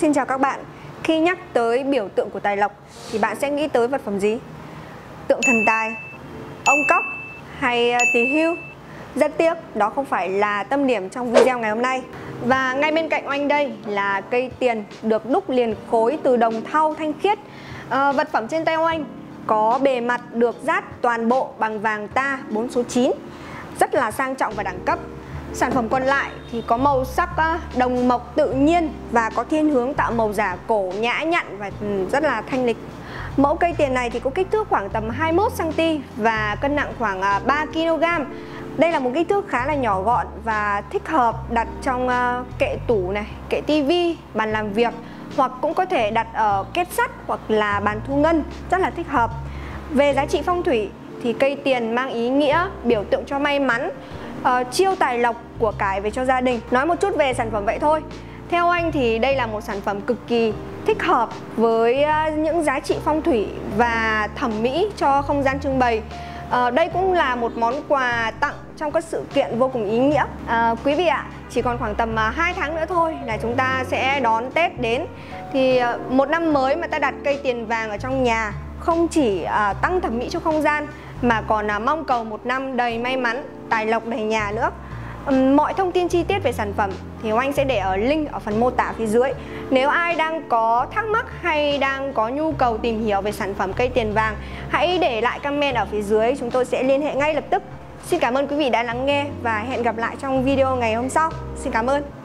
Xin chào các bạn. Khi nhắc tới biểu tượng của tài lộc Thì bạn sẽ nghĩ tới vật phẩm gì? Tượng thần tài Ông cóc Hay à, tỳ hưu? Rất tiếc đó không phải là tâm điểm trong video ngày hôm nay. Và ngay bên cạnh oanh đây là cây tiền được đúc liền khối từ đồng thau thanh khiết. À, Vật phẩm trên tay oanh có bề mặt được dát toàn bộ bằng vàng ta 4 số 9 Rất là sang trọng và đẳng cấp. Sản phẩm còn lại thì có màu sắc à, đồng mộc tự nhiên và có thiên hướng tạo màu giả cổ nhã nhặn và ừ, rất là thanh lịch. Mẫu cây tiền này thì có kích thước khoảng tầm 21cm và cân nặng khoảng à, 3kg. Đây là một kích thước khá là nhỏ gọn và thích hợp đặt trong à, kệ tủ này, kệ tivi, bàn làm việc hoặc cũng có thể đặt ở kết sắt hoặc là bàn thu ngân, rất là thích hợp. Về giá trị phong thủy thì cây tiền mang ý nghĩa biểu tượng cho may mắn, uh, chiêu tài lộc của cải về cho gia đình. Nói một chút về sản phẩm vậy thôi. Theo anh thì đây là một sản phẩm cực kỳ thích hợp với uh, những giá trị phong thủy và thẩm mỹ cho không gian trưng bày. À, đây cũng là một món quà tặng trong các sự kiện vô cùng ý nghĩa. À, quý vị ạ chỉ còn khoảng tầm 2 tháng nữa thôi là chúng ta sẽ đón Tết đến. Thì một năm mới mà ta đặt cây tiền vàng ở trong nhà không chỉ à, tăng thẩm mỹ cho không gian mà còn à, mong cầu một năm đầy may mắn tài lộc đầy nhà nữa. Mọi thông tin chi tiết về sản phẩm thì Oanh sẽ để ở link ở phần mô tả phía dưới. Nếu ai đang có thắc mắc hay đang có nhu cầu tìm hiểu về sản phẩm cây tiền vàng Hãy để lại comment ở phía dưới, chúng tôi sẽ liên hệ ngay lập tức. Xin cảm ơn quý vị đã lắng nghe và hẹn gặp lại trong video ngày hôm sau. Xin cảm ơn.